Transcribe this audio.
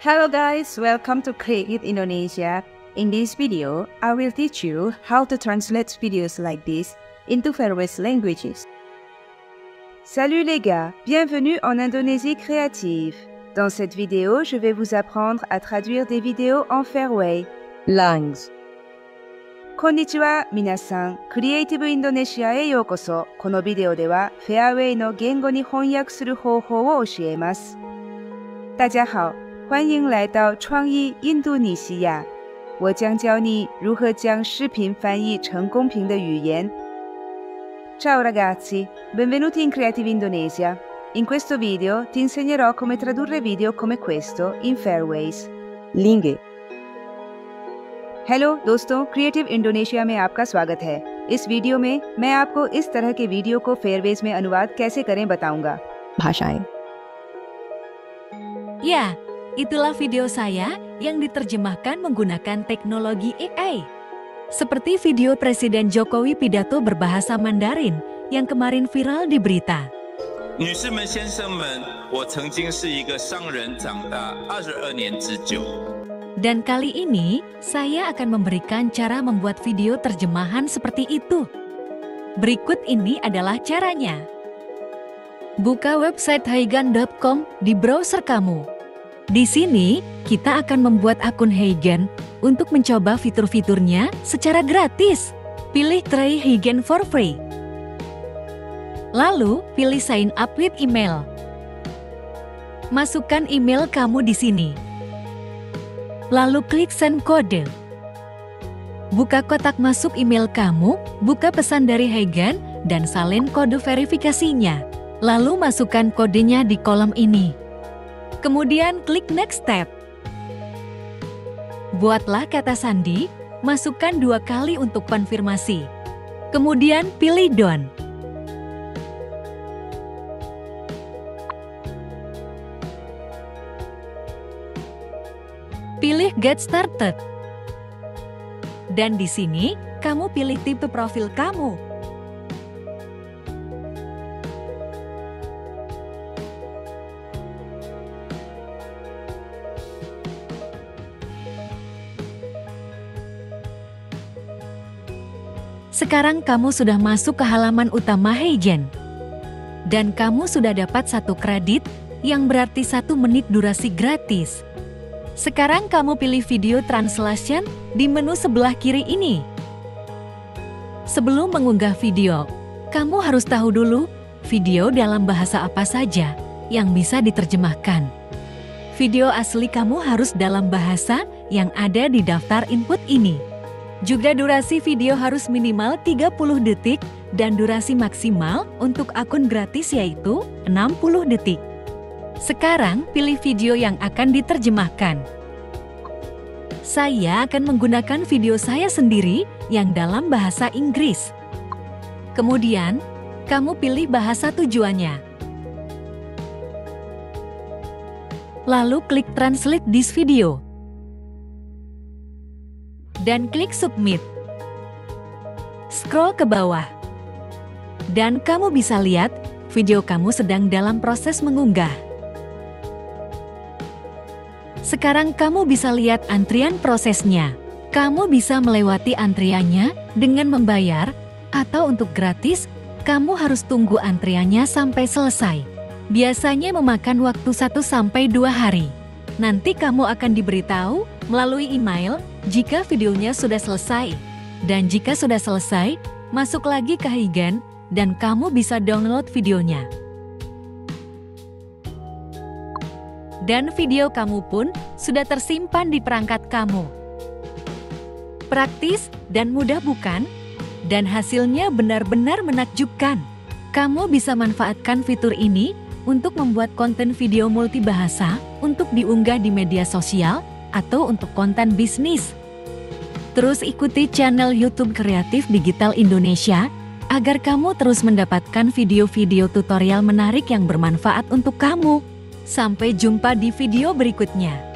Hello guys, welcome to Create Indonesia. In this video, I will teach you how to translate videos like this into various languages. Salut les gars, bienvenue en Indonésie créative. Dans cette vidéo, je vais vous apprendre à traduire des vidéos en Fairway. lungs, こんにちは、皆さん。クリエイティブインドネシアへようこそ。このビデオでは、フェアウェイの言語に翻訳する方法を教えます。大家好， 欢迎来到创意印度尼西亚。我将教你如何将视频翻译成公平的语言。Ciao ragazzi, benvenuti in Creative Indonesia. In questo video ti insegnerò come tradurre video come questo in Fairways. linge, hello दोस्तों creative Indonesia में आपका स्वागत है इस वीडियो में मैं आपको इस तरह के वीडियो को फेयरवेज में अनुवाद कैसे करें बताऊंगा भाषाएं, Ya, itulah video saya yang diterjemahkan menggunakan teknologi AI. Seperti video Presiden Jokowi pidato berbahasa Mandarin yang kemarin viral di berita. 女士们、先生们，我曾经是一个商人，长达二十二年之久。 Dan kali ini, saya akan memberikan cara membuat video terjemahan seperti itu. Berikut ini adalah caranya. Buka website heigan.com di browser kamu. Di sini, kita akan membuat akun Heigan untuk mencoba fitur-fiturnya secara gratis. Pilih try Heigan for free. Lalu, pilih sign up with email. Masukkan email kamu di sini. Lalu klik send kode. Buka kotak masuk email kamu, buka pesan dari Heigan, dan salin kode verifikasinya. Lalu masukkan kodenya di kolom ini. Kemudian klik next step. Buatlah kata sandi, masukkan dua kali untuk konfirmasi. Kemudian pilih done. Pilih Get Started. Dan di sini, kamu pilih tipe profil kamu. Sekarang kamu sudah masuk ke halaman utama Heijen. Dan kamu sudah dapat satu kredit yang berarti satu menit durasi gratis. Sekarang kamu pilih video translation di menu sebelah kiri ini. Sebelum mengunggah video, kamu harus tahu dulu video dalam bahasa apa saja yang bisa diterjemahkan. Video asli kamu harus dalam bahasa yang ada di daftar input ini. Juga durasi video harus minimal 30 detik dan durasi maksimal untuk akun gratis yaitu 60 detik. Sekarang pilih video yang akan diterjemahkan. Saya akan menggunakan video saya sendiri yang dalam bahasa Inggris. Kemudian, kamu pilih bahasa tujuannya. Lalu klik translate this video. Dan klik submit. Scroll ke bawah. Dan kamu bisa lihat video kamu sedang dalam proses mengunggah. Sekarang kamu bisa lihat antrian prosesnya. Kamu bisa melewati antriannya dengan membayar, atau untuk gratis, kamu harus tunggu antriannya sampai selesai. Biasanya memakan waktu 1-2 hari. Nanti kamu akan diberitahu melalui email jika videonya sudah selesai. Dan jika sudah selesai, masuk lagi ke Heigan dan kamu bisa download videonya. dan video kamu pun sudah tersimpan di perangkat kamu. Praktis dan mudah bukan? Dan hasilnya benar-benar menakjubkan. Kamu bisa manfaatkan fitur ini untuk membuat konten video multibahasa untuk diunggah di media sosial atau untuk konten bisnis. Terus ikuti channel YouTube Kreatif Digital Indonesia agar kamu terus mendapatkan video-video tutorial menarik yang bermanfaat untuk kamu. Sampai jumpa di video berikutnya.